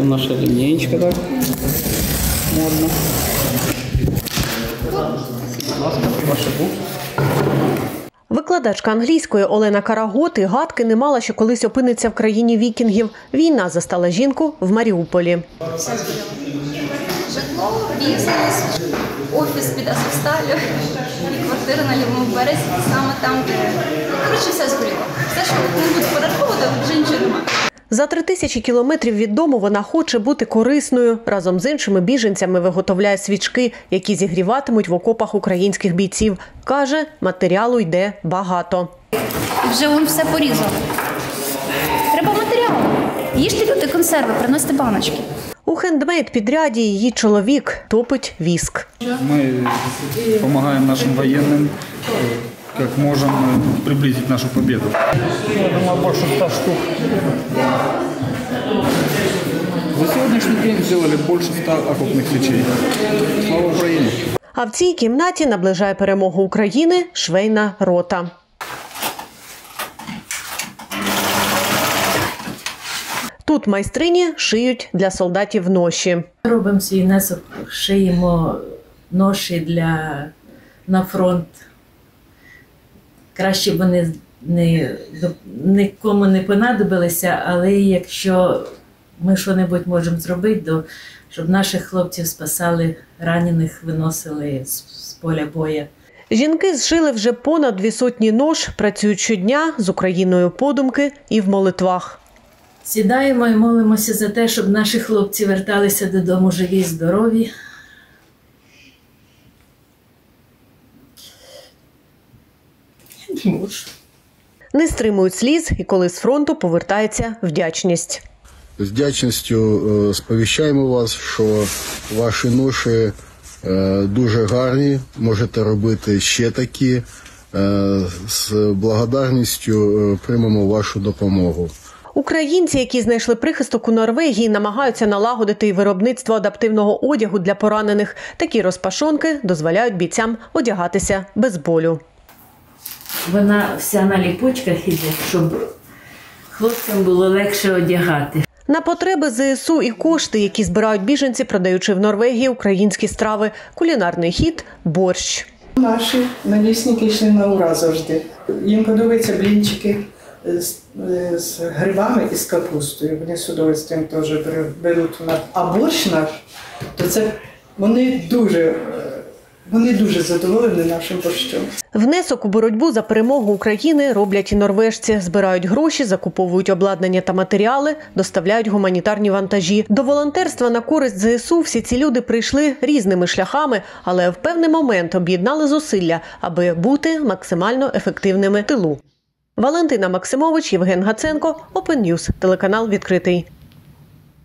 Це наша лінійка так. Модно. Ласка, ваша. Викладачка англійської Олена Карагот і гадки не мала, що колись опиниться в країні вікінгів. Війна застала жінку в Маріуполі. Житло, бізнес, офіс під Азовсталю і квартира на лівому березі, саме там, де ну, коротше, все згоріло. Все, що не буду перераховувати, вже нічого немає. За три тисячі кілометрів від дому вона хоче бути корисною. Разом з іншими біженцями виготовляє свічки, які зігріватимуть в окопах українських бійців. Каже, матеріалу йде багато. І вже вон все порізали. Треба матеріал. Їжте люди консерви, приносите баночки. У хендмейд підряді її чоловік топить віск. Мы помогаем нашим военным, э, как можем приблизить нашу победу. Я думаю, больше ста штук. За сегодняшний день сделали больше ста окопных свечей. Слава Украине! А в цій кімнаті наближає перемогу України швейна рота. Тут майстрині шиють для солдатів ноші. Робимо свій внесок, шиємо ноші для на фронт. Краще б вони не, нікому не понадобилися, але якщо ми що-небудь можемо зробити, то щоб наших хлопців спасали, ранених виносили з, з поля бою. Жінки зшили вже понад дві сотні нож, працюють щодня з Україною подумки і в молитвах. Сідаємо і молимося за те, щоб наші хлопці верталися додому живі, здорові. Не стримують сліз, і коли з фронту повертається вдячність. З вдячністю е, сповіщаємо вас, що ваші ноші е, дуже гарні, можете робити ще такі. Е, З благодарністю приймемо вашу допомогу. Українці, які знайшли прихисток у Норвегії, намагаються налагодити і виробництво адаптивного одягу для поранених. Такі розпашонки дозволяють бійцям одягатися без болю. Вона вся на ліпочках іде, щоб хлопцям було легше одягати. На потреби ЗСУ і кошти, які збирають біженці, продаючи в Норвегії українські страви. Кулінарний хід борщ. Наші налісники йшли на ура завжди. Їм подобаються блінчики з, з грибами і з капустою. Вони з удовольствием теж беру- беруть на а борщ наш, то це вони дуже, вони дуже задоволені нашим борщом. Внесок у боротьбу за перемогу України роблять і норвежці. Збирають гроші, закуповують обладнання та матеріали, доставляють гуманітарні вантажі. До волонтерства на користь ЗСУ всі ці люди прийшли різними шляхами, але в певний момент об'єднали зусилля, аби бути максимально ефективними тилу. Валентина Максимович, Євген Гаценко, Open News, телеканал відкритий.